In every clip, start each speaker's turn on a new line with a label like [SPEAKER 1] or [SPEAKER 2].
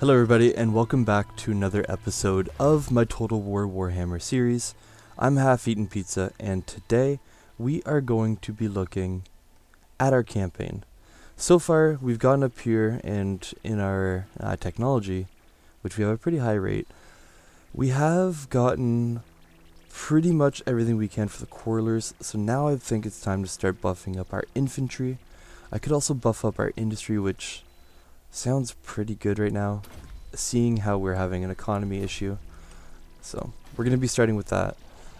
[SPEAKER 1] Hello, everybody, and welcome back to another episode of my Total War Warhammer series. I'm Half Eaten Pizza, and today we are going to be looking at our campaign. So far, we've gotten up here, and in our uh, technology, which we have a pretty high rate, we have gotten pretty much everything we can for the Quarrelers, so now I think it's time to start buffing up our infantry. I could also buff up our industry, which sounds pretty good right now, seeing how we're having an economy issue. So we're going to be starting with that.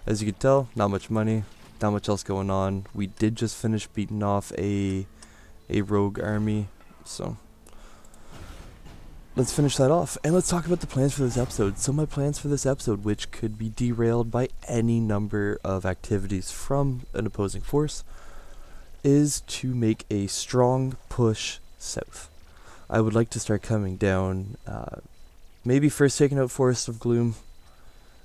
[SPEAKER 1] As you can tell, not much money, not much else going on. We did just finish beating off a a rogue army, so let's finish that off and let's talk about the plans for this episode. So my plans for this episode, which could be derailed by any number of activities from an opposing force, is to make a strong push south. I would like to start coming down, uh, maybe first taking out Forest of Gloom,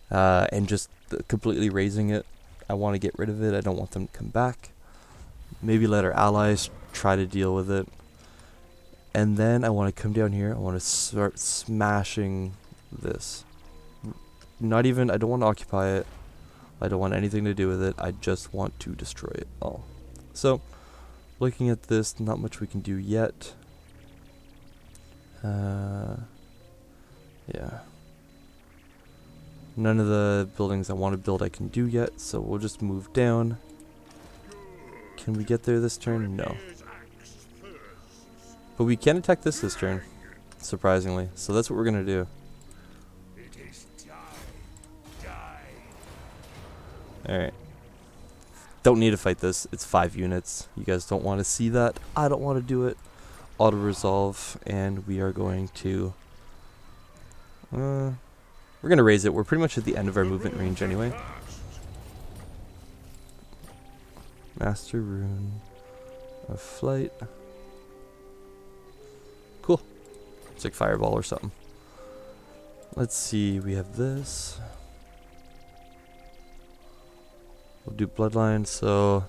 [SPEAKER 1] uh, and just completely razing it. I want to get rid of it. I don't want them to come back. Maybe let our allies try to deal with it. And then I want to come down here. I want to start smashing this. Not even, I don't want to occupy it. I don't want anything to do with it. I just want to destroy it all. So, looking at this, not much we can do yet. Uh, yeah. None of the buildings I want to build I can do yet, so we'll just move down. Can we get there this turn? No. But we can attack this this turn, surprisingly. So that's what we're going to do. Alright. Don't need to fight this. It's five units. You guys don't want to see that. I don't want to do it. Auto resolve, and we are going to. Uh, we're gonna raise it. We're pretty much at the end of our movement range anyway. Master rune of flight. Cool. It's like fireball or something. Let's see. We have this. We'll do bloodline. So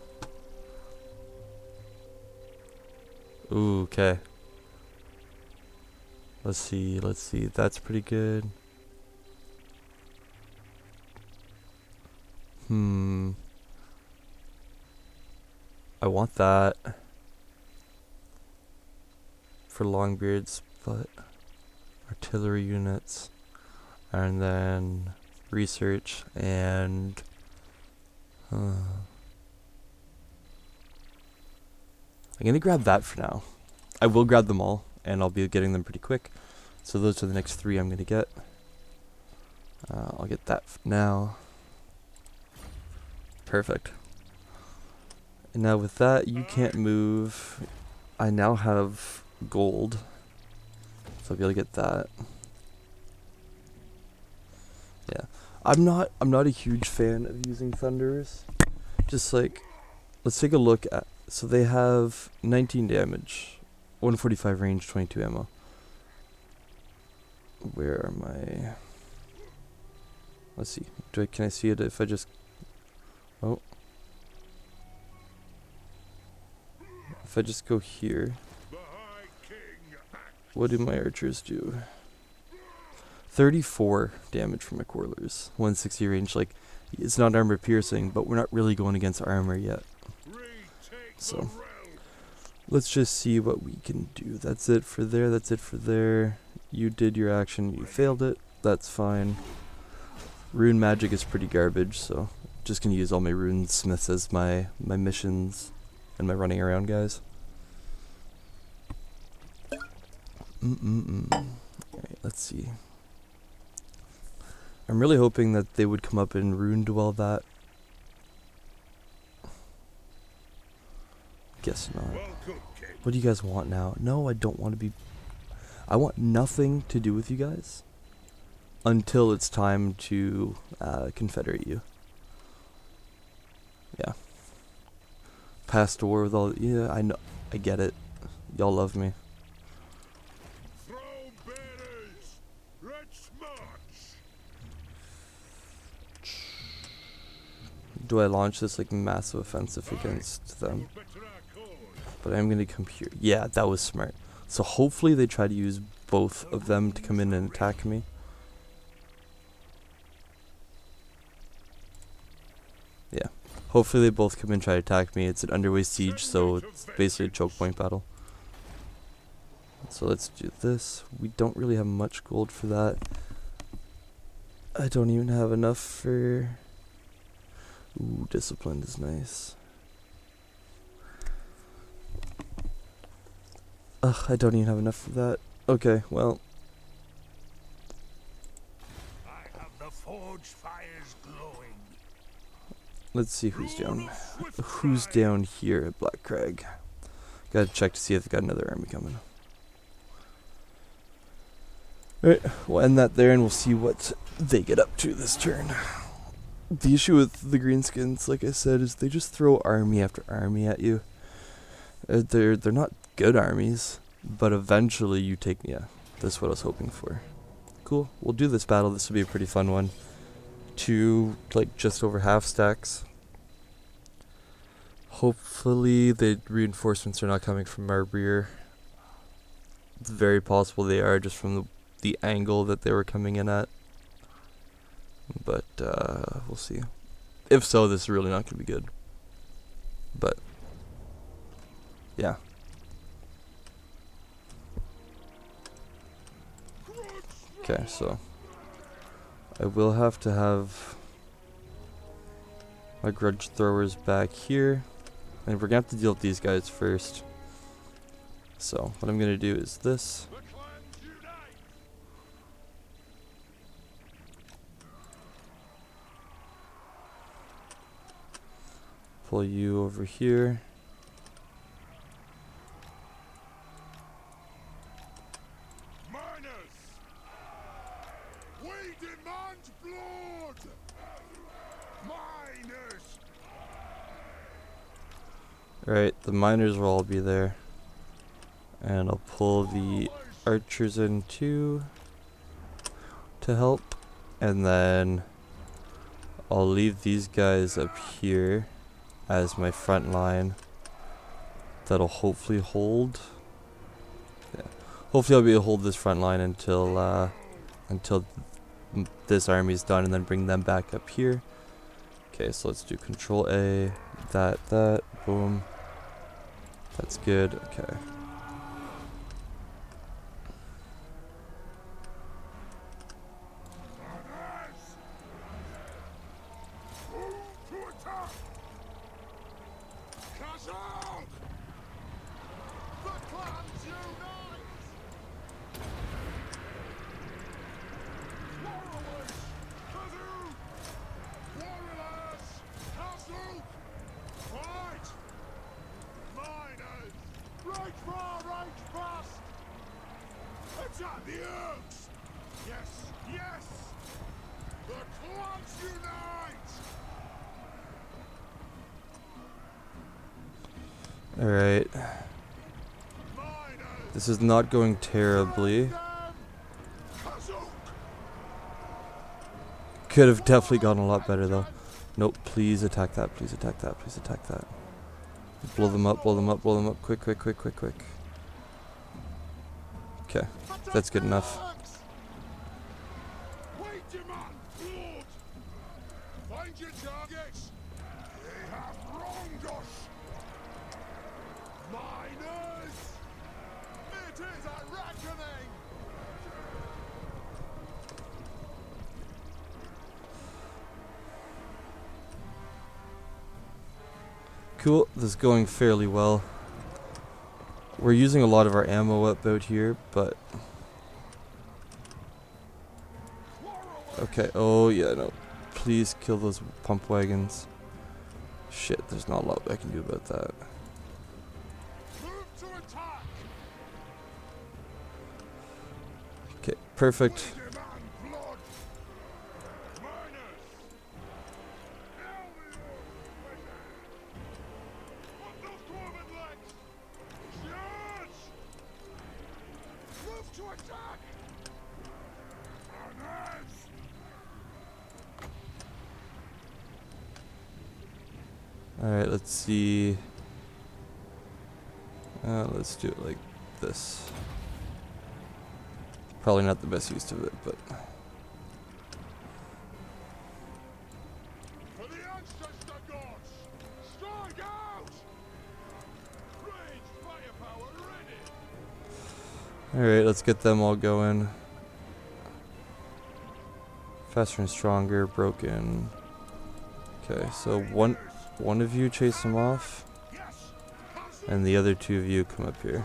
[SPEAKER 1] Ooh, okay. Let's see, let's see. That's pretty good. Hmm. I want that for longbeards, but artillery units and then research and uh, I'm going to grab that for now. I will grab them all, and I'll be getting them pretty quick. So those are the next three I'm going to get. Uh, I'll get that now. Perfect. And now with that, you can't move. I now have gold. So I'll be able to get that. Yeah. I'm not I'm not a huge fan of using thunders. Just like let's take a look at so they have 19 damage, 145 range, 22 ammo. Where are my... Let's see. Do I, can I see it if I just... Oh. If I just go here... What do my archers do? 34 damage from my Quarrelers. 160 range. Like, it's not armor piercing, but we're not really going against armor yet. So let's just see what we can do. That's it for there. That's it for there. You did your action. You failed it. That's fine. Rune magic is pretty garbage, so just gonna use all my rune smiths as my my missions and my running around guys. Mm mm mm. Alright, let's see. I'm really hoping that they would come up and rune dwell that Guess not. What do you guys want now? No, I don't want to be... I want nothing to do with you guys until it's time to uh, confederate you. Yeah. Past war with all... Yeah, I know. I get it. Y'all love me. Do I launch this like massive offensive against them? But I'm going to come here. Yeah, that was smart. So hopefully they try to use both of them to come in and attack me. Yeah. Hopefully they both come in and try to attack me. It's an underway siege, so it's basically a choke point battle. So let's do this. We don't really have much gold for that. I don't even have enough for... Ooh, disciplined is nice. Ugh, I don't even have enough for that. Okay, well. Let's see who's down. Who's down here at Black Crag? Gotta check to see if they've got another army coming. Alright, we'll end that there and we'll see what they get up to this turn. The issue with the greenskins, like I said, is they just throw army after army at you. Uh, they're they're not good armies, but eventually you take yeah. That's what I was hoping for. Cool. We'll do this battle. This will be a pretty fun one. Two like just over half stacks. Hopefully the reinforcements are not coming from our rear. It's very possible they are just from the the angle that they were coming in at. But uh, we'll see. If so, this is really not going to be good. But yeah. Okay, so I will have to have my grudge throwers back here. And we're gonna have to deal with these guys first. So what I'm gonna do is this. Pull you over here. Right, the miners will all be there. And I'll pull the archers in too to help. And then I'll leave these guys up here as my front line. That'll hopefully hold. Yeah. Hopefully I'll be able to hold this front line until uh, until this army is done and then bring them back up here. Okay, so let's do control A, that, that, boom. That's good, okay. Alright. This is not going terribly. Could have definitely gone a lot better though. Nope, please attack that, please attack that, please attack that. Blow them up, blow them up, blow them up, quick, quick, quick, quick, quick. Okay. That's good enough. Is going fairly well. We're using a lot of our ammo up out here, but Okay, oh yeah, no. Please kill those pump wagons. Shit, there's not a lot I can do about that. Okay, perfect. Alright, let's see. Uh, let's do it like this. Probably not the best use of it, but
[SPEAKER 2] For the ancestor gods! Strike out! Rage firepower ready!
[SPEAKER 1] Alright, let's get them all going. Faster and stronger, broken. Okay, so one one of you chase him off, and the other two of you come up here.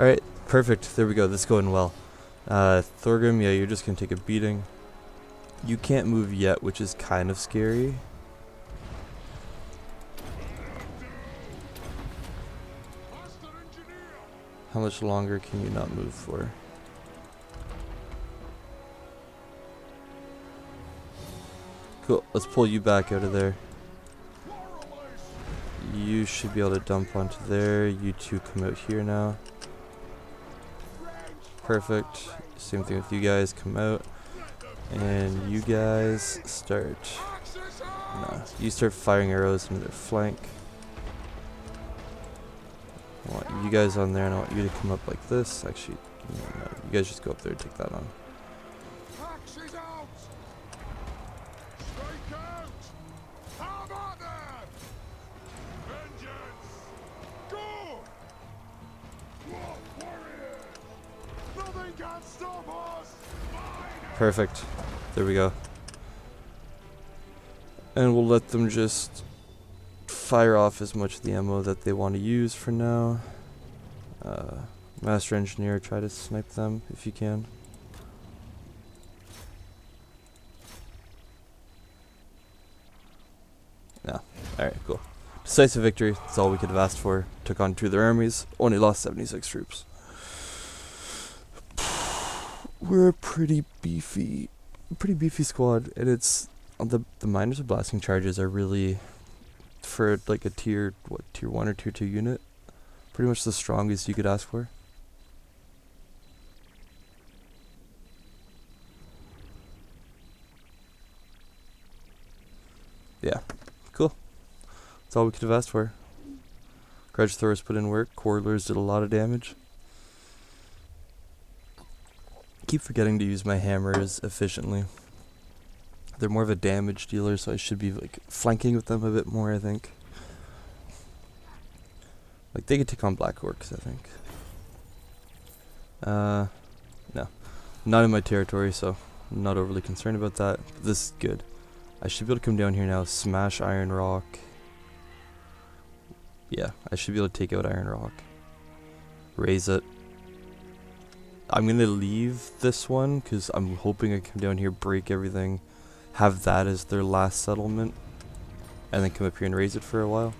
[SPEAKER 1] Alright, perfect. There we go. This is going well. Uh, Thorgrim, yeah, you're just gonna take a beating. You can't move yet, which is kind of scary. How much longer can you not move for? Cool, let's pull you back out of there. You should be able to dump onto there. You two come out here now. Perfect. Same thing with you guys. Come out. And you guys start. You start firing arrows into their flank. I want you guys on there, and I want you to come up like this. Actually, no, you guys just go up there and take that on. Perfect. There we go. And we'll let them just fire off as much of the ammo that they want to use for now. Uh, Master Engineer, try to snipe them if you can. No. Alright, cool. Decisive victory. That's all we could have asked for. Took on two of their armies. Only lost 76 troops. We're a pretty beefy, pretty beefy squad, and it's uh, the the miners of blasting charges are really for like a tier what tier one or tier two unit, pretty much the strongest you could ask for. Yeah, cool. That's all we could have asked for. Grudge throwers put in work. Quarrelers did a lot of damage. Keep forgetting to use my hammers efficiently. They're more of a damage dealer, so I should be like flanking with them a bit more. I think. Like they could take on black orcs. I think. Uh, no, not in my territory, so I'm not overly concerned about that. But this is good. I should be able to come down here now, smash Iron Rock. Yeah, I should be able to take out Iron Rock. Raise it. I'm gonna leave this one because I'm hoping I come down here, break everything, have that as their last settlement, and then come up here and raise it for a while.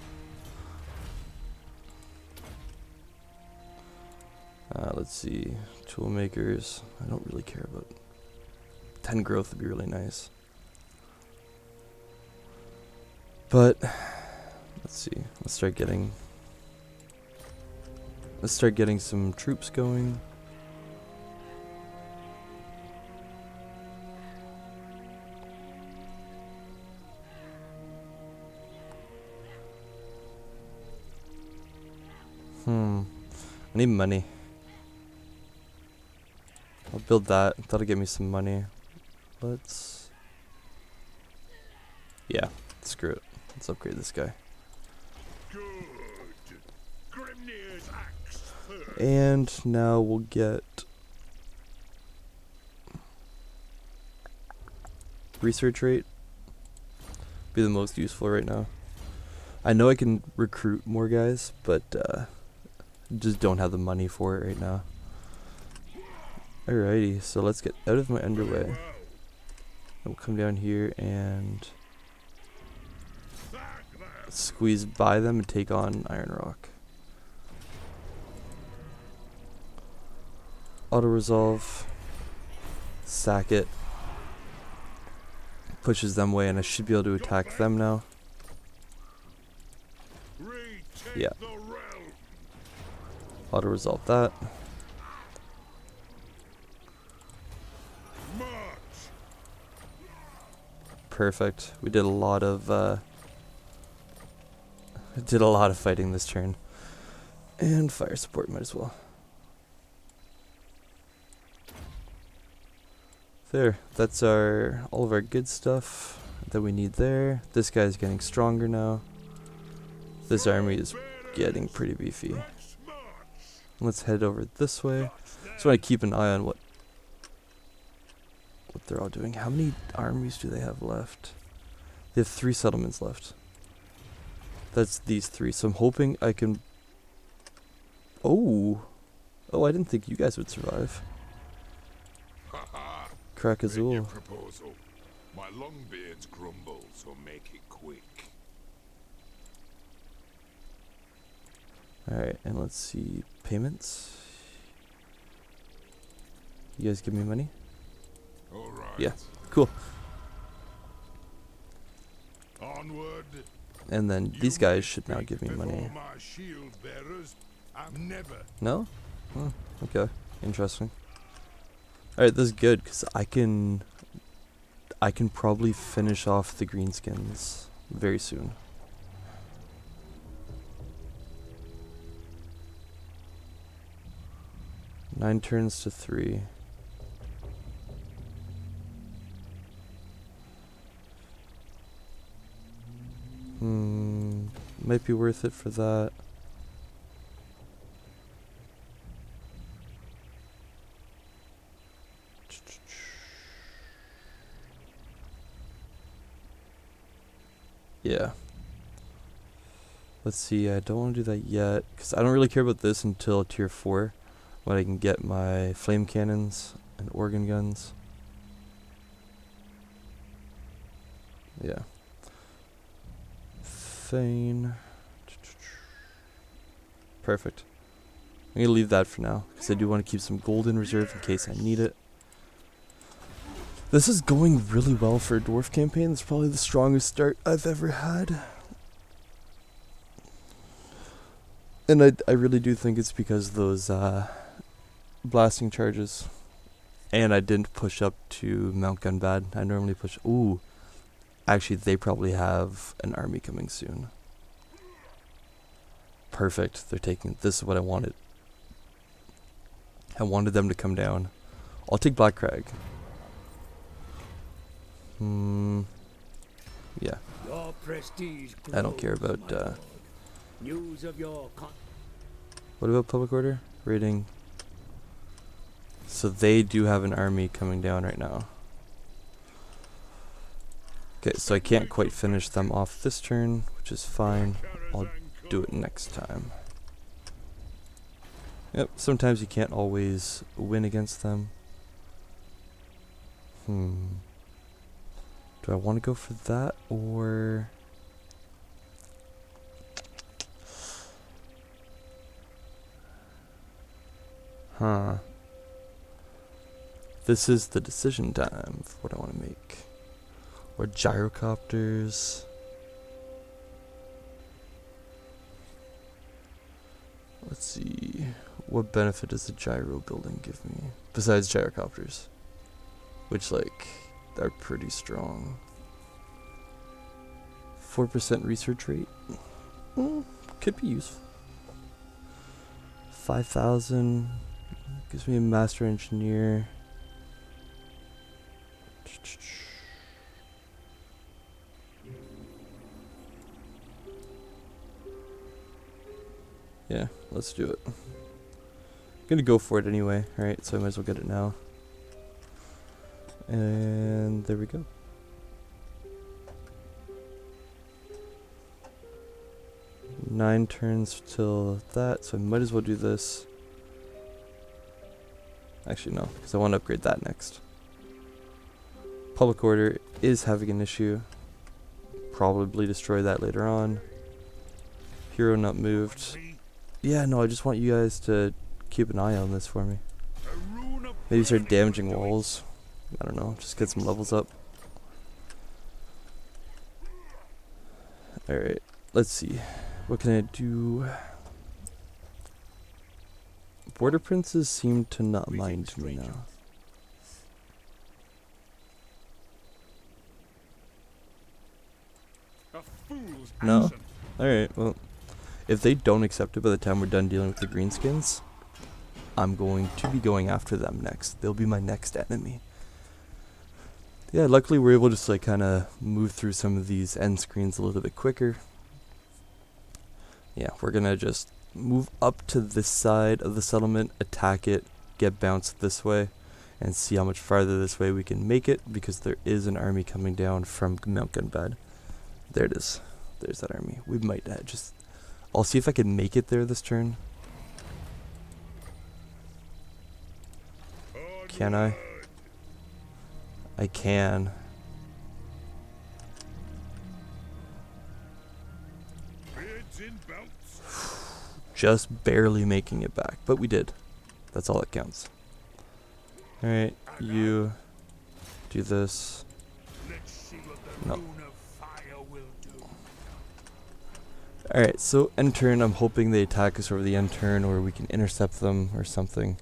[SPEAKER 1] Uh, let's see, tool makers. I don't really care about. Ten growth would be really nice. But let's see. Let's start getting. Let's start getting some troops going. Need money. I'll build that. That'll get me some money. Let's... Yeah, screw it. Let's upgrade this guy. And now we'll get... Research rate. Be the most useful right now. I know I can recruit more guys, but uh, just don't have the money for it right now. Alrighty, so let's get out of my underway.
[SPEAKER 2] Well,
[SPEAKER 1] come down here and squeeze by them and take on Iron Rock. Auto resolve. Sack it. Pushes them away and I should be able to attack them now. Yeah. Auto resolve that. Perfect. We did a lot of uh did a lot of fighting this turn. And fire support might as well. There, that's our all of our good stuff that we need there. This guy's getting stronger now. This army is getting pretty beefy.
[SPEAKER 2] Let's.
[SPEAKER 1] Head over this way. Just want to keep an eye on what what they're all doing. How many armies do they have left? They have three settlements left. That's these three. So I'm hoping I can. Oh, oh! I didn't think you guys would survive.
[SPEAKER 2] Ha ha.
[SPEAKER 1] Crack
[SPEAKER 2] Make your
[SPEAKER 1] Azul.
[SPEAKER 2] proposal. My longbeards grumble, so make it quick.
[SPEAKER 1] All right, and let's see payments. You guys give me money.
[SPEAKER 2] All right.
[SPEAKER 1] Yeah. Cool.
[SPEAKER 2] Onward.
[SPEAKER 1] And then these guys should now give me money.
[SPEAKER 2] Bearers.
[SPEAKER 1] No? Oh, okay. Interesting. Alright, this is good, because I can... I can probably finish off the greenskins very soon. Nine turns to three. Hmm, might be worth it for that. Yeah. Let's see, I don't want to do that yet, because I don't really care about this until tier 4, when I can get my flame cannons and organ guns. Yeah. Thane. Perfect. I'm gonna leave that for now, because I do want to keep some gold in reserve in case I need it. This is going really well for a dwarf campaign. It's probably the strongest start I've ever had. And I, I really do think it's because those uh, blasting charges. And I didn't push up to Mount Gunbad. I normally push. Ooh. Actually, they probably have an army coming soon. Perfect. They're taking. This is what I wanted. I wanted them to come down. I'll take Black Crag. Hmm. Yeah.
[SPEAKER 3] Your prestige
[SPEAKER 1] I don't care about, uh,
[SPEAKER 3] news of your con-
[SPEAKER 1] What about public order? Rating. So they do have an army coming down right now. Okay, so I can't quite finish them off this turn, which is fine. I'll do it next time. Yep, sometimes you can't always win against them. Hmm. Do I want to go for that or Huh. This is the decision time for what I want to make. Or gyrocopters. Let's see. What benefit does the gyro building give me? Besides gyrocopters. Which, like, are pretty strong. 4% research rate? Mm, could be useful. 5,000 gives me a master engineer. Yeah, let's do it. I'm gonna go for it anyway, alright, so I might as well get it now. And there we go. Nine turns till that, so I might as well do this. Actually, no, because I want to upgrade that next. Public order is having an issue. Probably destroy that later on. Hero not moved. Yeah, no, I just want you guys to keep an eye on this for me. Maybe start damaging walls. I don't know, just get some levels up. Alright, let's see. What can I do? Border princes seem to not mind me now. No? Alright, well, if they don't accept it by the time we're done dealing with the greenskins, I'm going to be going after them next. They'll be my next enemy. Yeah, luckily we're able to just like kind of move through some of these end screens a little bit quicker. Yeah, we're gonna just move up to this side of the settlement, attack it, get bounced this way, and see how much farther this way we can make it because there is an army coming down from Mount Gunbad. There it is. There's that army. We might uh, just... I'll see if I can make it there this turn. Can I? I can. Just barely making it back, but we did. That's all that counts. Alright, you do this. No. Alright, so end turn, I'm hoping they attack us over the end turn or we can intercept them or something.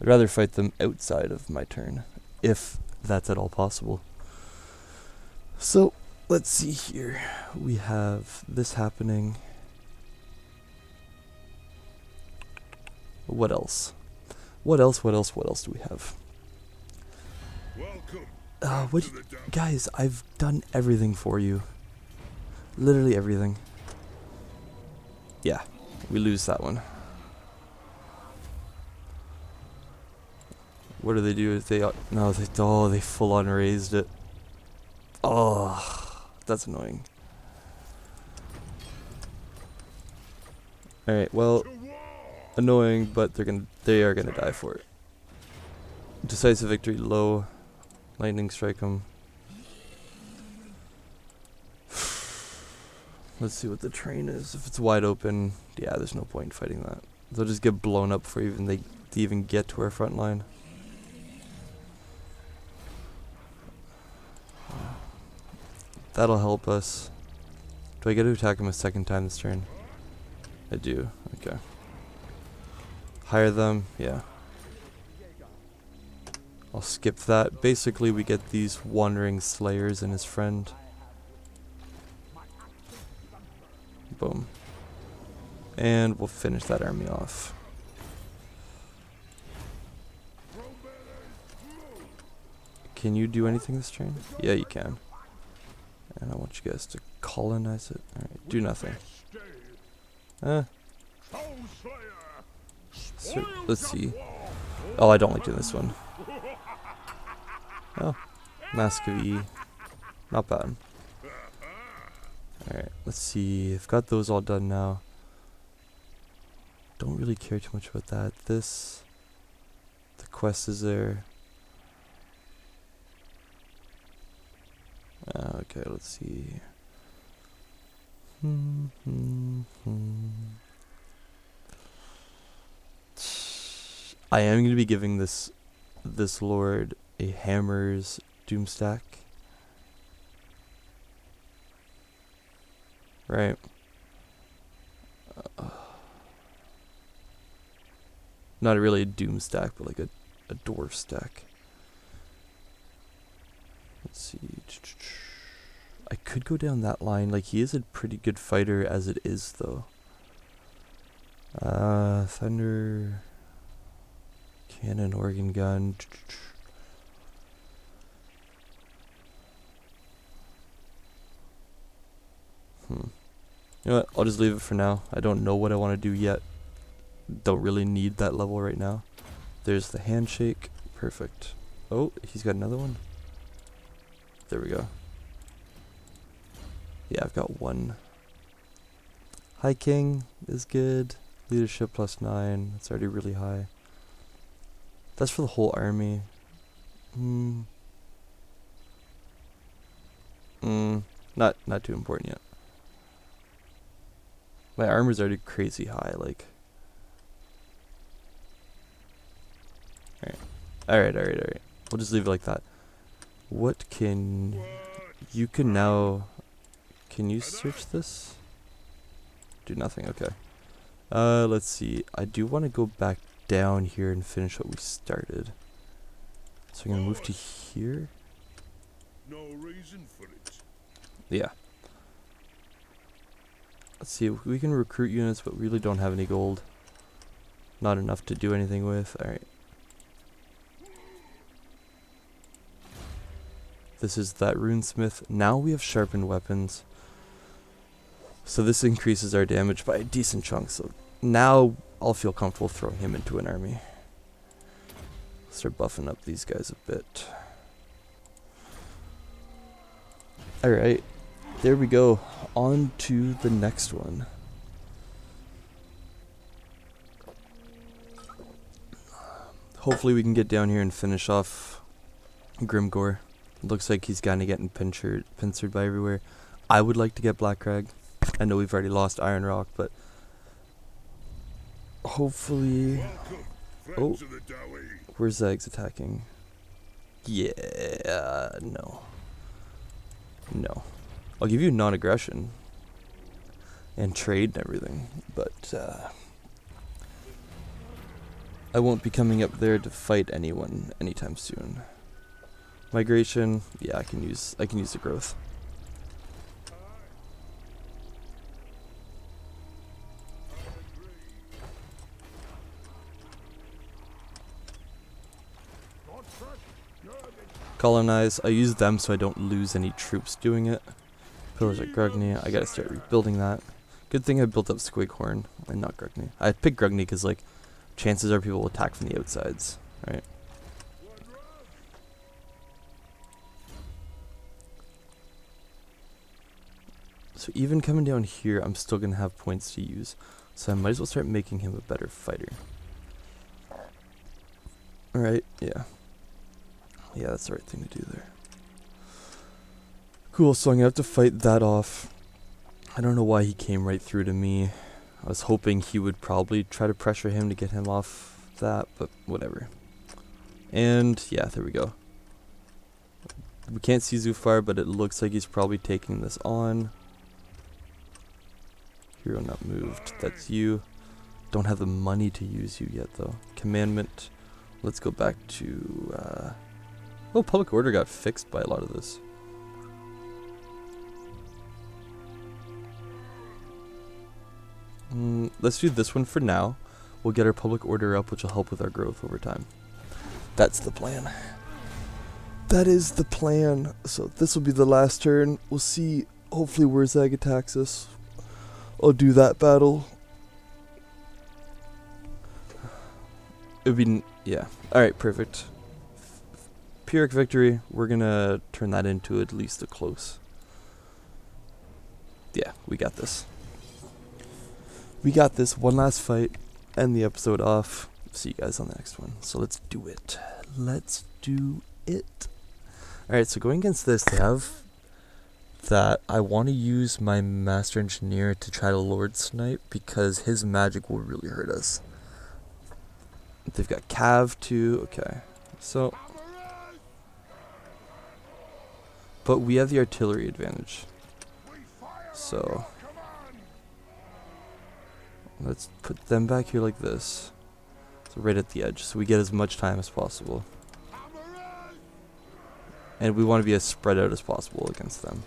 [SPEAKER 1] I'd rather fight them outside of my turn, if that's at all possible. So, let's see here. We have this happening. What else? What else, what else, what else do we have? Uh, what guys, I've done everything for you. Literally everything. Yeah, we lose that one. What do they do? They uh, no, they oh they full on raised it. Oh, that's annoying. All right, well, annoying, but they're gonna they are gonna die for it. Decisive victory, low, lightning strike them. Let's see what the train is. If it's wide open, yeah, there's no point in fighting that. They'll just get blown up before even they, they even get to our front line. That'll help us. Do I get to attack him a second time this turn? I do. Okay. Hire them. Yeah. I'll skip that. Basically, we get these wandering slayers and his friend. Boom. And we'll finish that army off. Can you do anything this turn? Yeah, you can. And I want you guys to colonize it. Alright, do nothing. So, let's see. Oh, I don't like doing this one. Oh, Mask of E. Not bad. Alright, let's see. I've got those all done now. Don't really care too much about that. This, the quest is there. Uh, okay, let's see. Hmm, hmm, hmm. I am going to be giving this this lord a hammer's doomstack. Right. Uh, not really a doom stack, but like a, a dwarf stack. Let's see. I could go down that line. Like, he is a pretty good fighter as it is, though. Uh, thunder, cannon, organ gun. Hmm. You know what? I'll just leave it for now. I don't know what I want to do yet. Don't really need that level right now. There's the handshake. Perfect. Oh, he's got another one. There we go. Yeah, I've got one. Hiking is good. Leadership plus nine. It's already really high. That's for the whole army. Hmm. Hmm. Not not too important yet. My armor's already crazy high, like. Alright. Alright, alright, alright. We'll just leave it like that. What can... You can now... Can you search this? Do nothing, okay. Uh, let's see. I do want to go back down here and finish what we started. So I'm going to move to here.
[SPEAKER 2] No reason for it.
[SPEAKER 1] Yeah. Let's see, we can recruit units, but we really don't have any gold. Not enough to do anything with. Alright. This is that runesmith. Now we have sharpened weapons. So this increases our damage by a decent chunk. So now I'll feel comfortable throwing him into an army. Start buffing up these guys a bit. Alright. There we go. On to the next one. Hopefully we can get down here and finish off Grimgor. Looks like he's kind of getting pincered, pincered by everywhere. I would like to get Black Crag. I know we've already lost Iron Rock, but hopefully...
[SPEAKER 2] Welcome,
[SPEAKER 1] Oh. Where's Zags attacking? Yeah, no. No. I'll give you non-aggression. And trade and everything, but, uh... I won't be coming up there to fight anyone anytime soon. Migration, yeah, I can use, I can use the growth. Colonize, I use them so I don't lose any troops doing it. Pillars at Grungni, I gotta start rebuilding that. Good thing I built up Squighorn and not Grungni. I picked Grungni because, like, chances are people will attack from the outsides, right? So even coming down here, I'm still gonna have points to use. So I might as well start making him a better fighter. Alright, yeah. Yeah, that's the right thing to do there. Cool, so I'm gonna have to fight that off. I don't know why he came right through to me. I was hoping he would probably try to pressure him to get him off that, but whatever. And yeah, there we go. We can't see Zhufbar, but it looks like he's probably taking this on. Hero not moved. That's you. Don't have the money to use you yet, though. Commandment. Let's go back to. Uh, oh, public order got fixed by a lot of this. Mm, let's do this one for now. We'll get our public order up, which will help with our growth over time. That's the plan. That is the plan. So this will be the last turn. We'll see. Hopefully, where Zag attacks us. I'll do that battle. It would be yeah. All right, perfect. Pyrrhic victory. We're gonna turn that into at least a close. Yeah, we got this. We got this. One last fight. End the episode off. See you guys on the next one. So let's do it. Let's do it. Alright, so going against this, they have that I want to use my Master Engineer to try to Lord Snipe because his magic will really hurt us. They've got Cav too. Okay. So. But we have the artillery advantage. So. Let's put them back here like this. So right at the edge, so we get as much time as possible. And we want to be as spread out as possible against them.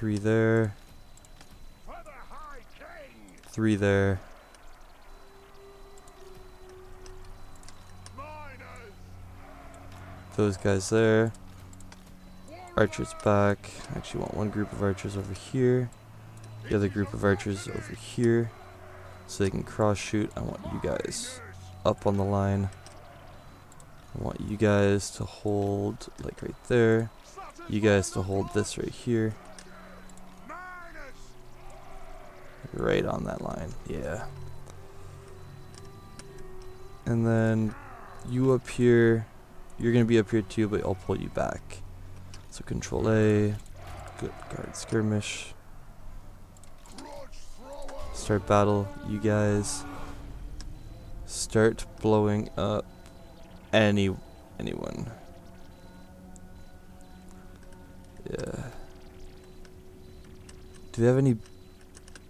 [SPEAKER 1] Three there. Three there.
[SPEAKER 2] Miners,
[SPEAKER 1] Those guys there. Archers back. I Actually want one group of archers over here. The other group of archers over here. So they can cross shoot. I want you guys up on the line. I want you guys to hold like right there. You guys to hold this right here. Right on that line. Yeah. And then you up here. You're going to be up here too, but I'll pull you back. So control A. Good guard skirmish. Start battle. You guys start blowing up any anyone. Yeah. Do they have any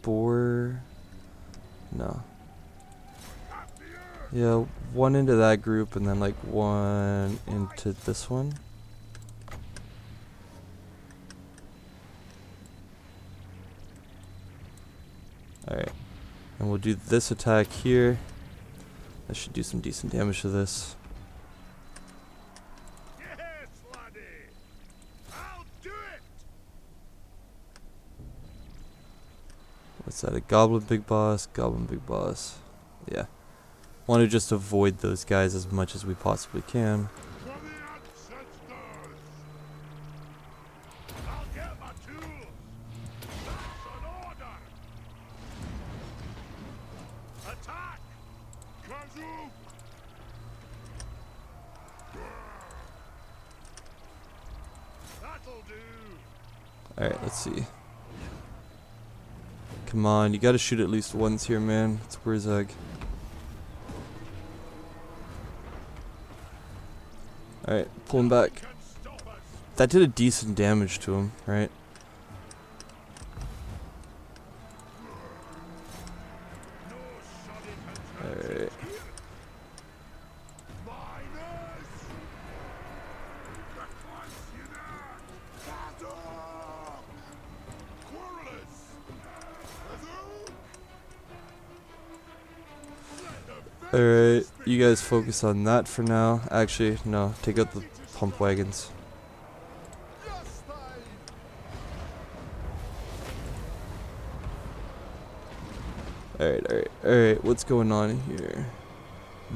[SPEAKER 1] boar? No.
[SPEAKER 2] At the earth.
[SPEAKER 1] Yeah, one into that group and then like one into this one. Alright. And we'll do this attack here. That should do some decent damage to this.
[SPEAKER 2] Yes, laddie. I'll do it.
[SPEAKER 1] What's that? A goblin big boss? Goblin big boss. Yeah. Want to just avoid those guys as much as we possibly can. Alright, let's see. Come on, you gotta shoot at least once here, man. It's Wurzag. Alright, pull him back. That did a decent damage to him, right? Guys focus on that for now. Actually, no, take out the pump wagons. Alright, alright, alright, what's going on here?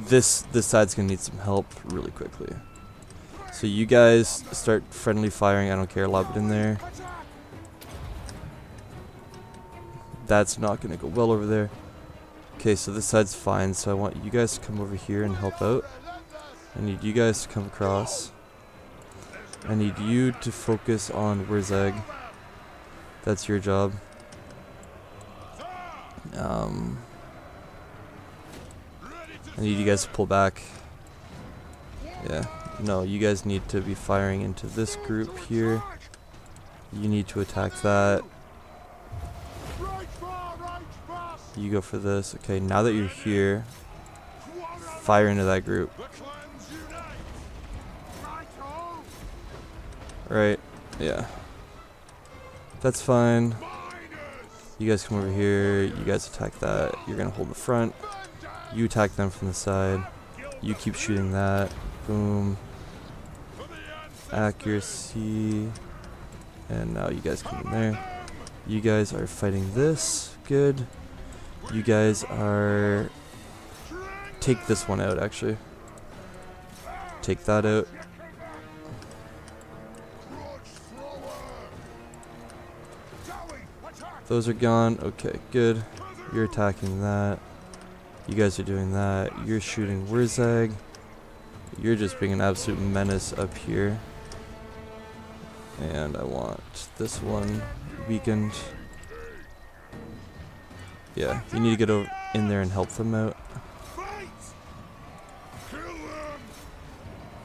[SPEAKER 1] This this side's gonna need some help really quickly. So you guys start friendly firing, I don't care, lob it in there. That's not gonna go well over there. Okay, so this side's fine, so I want you guys to come over here and help out. I need you guys to come across. I need you to focus on Wurzag. That's your job. Um, I need you guys to pull back. Yeah. No, you guys need to be firing into this group here. You need to attack that.
[SPEAKER 2] Right far, right fast!
[SPEAKER 1] You go for this. Okay, now that you're here, fire into that group.
[SPEAKER 2] Right?
[SPEAKER 1] Yeah. That's fine. You guys come over here. You guys attack that. You're gonna hold the front. You attack them from the side. You keep shooting that. Boom. Accuracy and now you guys come in there you guys are fighting this good you guys are take this one out actually. Take that out. Those are gone. Okay good. You're attacking that. You guys are doing that. You're shooting Wurzag you're just being an absolute menace up here. And I want this one weakened yeah you need to get over in there and help them out.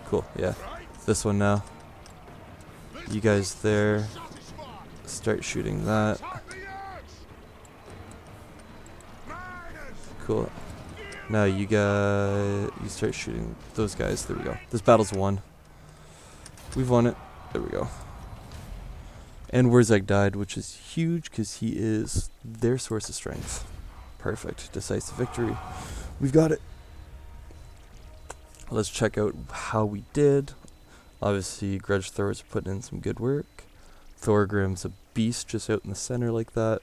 [SPEAKER 1] Cool yeah. This one now. You guys there. Start shooting that. Cool. Now you guys you start shooting those guys. There we go. This battle's won. We've won it. There we go. And Wurzag died, which is huge because he is their source of strength. Perfect. Decisive victory. We've got it. Let's check out how we did. Obviously, Grudge Thrower's putting in some good work. Thorgrim's a beast just out in the center like that.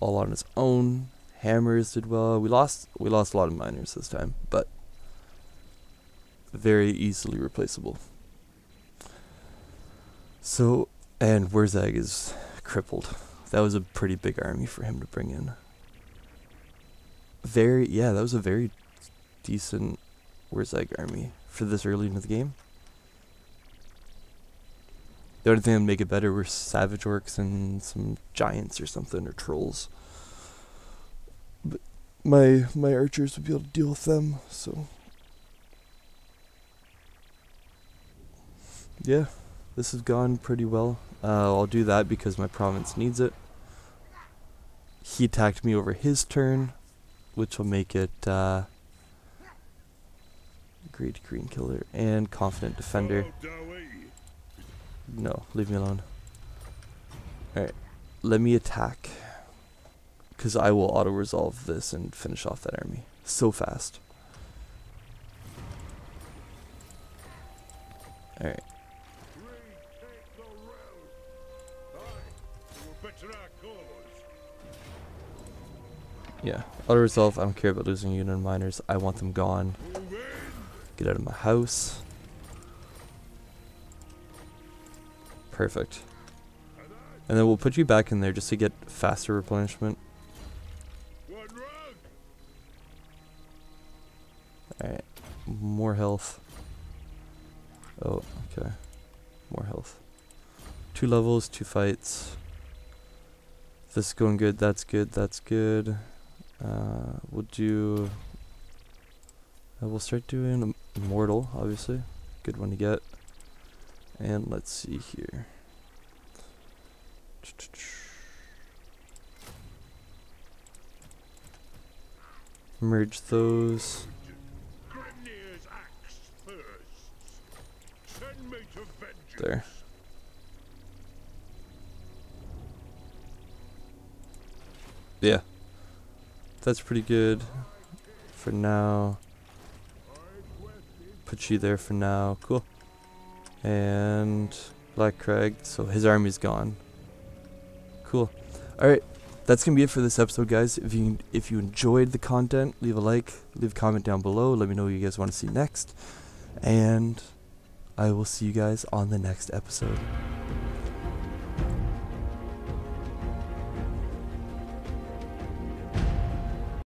[SPEAKER 1] All on his own. Hammers did well. We lost we lost a lot of miners this time, but very easily replaceable. So and Wurzag is crippled. That was a pretty big army for him to bring in. Very yeah, that was a very decent Wurzag army for this early into the game. The only thing that would make it better were savage orcs and some giants or something or trolls. But my my archers would be able to deal with them, so yeah, this has gone pretty well. Uh, I'll do that because my province needs it. He attacked me over his turn, which will make it uh, great green killer and confident defender. No, leave me alone. Alright, let me attack. Because I will auto-resolve this and finish off that army. So fast. Alright. Yeah, auto-resolve, I don't care about losing unit miners. I want them gone. Get out of my house. Perfect. And then we'll put you back in there just to get faster replenishment. Alright. More health. Oh, okay. More health. Two levels, two fights. This is going good, that's good, that's good. Uh, we'll do... Uh, we'll start doing Immortal, obviously. Good one to get. And let's see here. Merge those. There. Yeah. That's pretty good for now. Put you there for now. Cool and Black Crag. So his army's gone. Cool. All right, that's gonna be it for this episode, guys. If you if you enjoyed the content, leave a like, leave a comment down below. Let me know what you guys want to see next, and I will see you guys on the next episode.